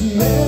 never